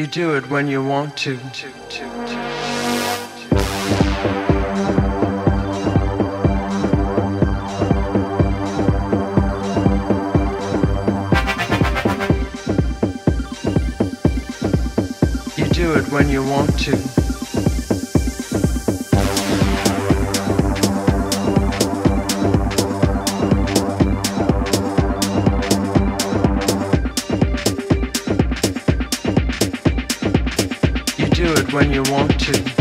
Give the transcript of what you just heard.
You do it when you want to. to, to, to. when you want to. when you want to.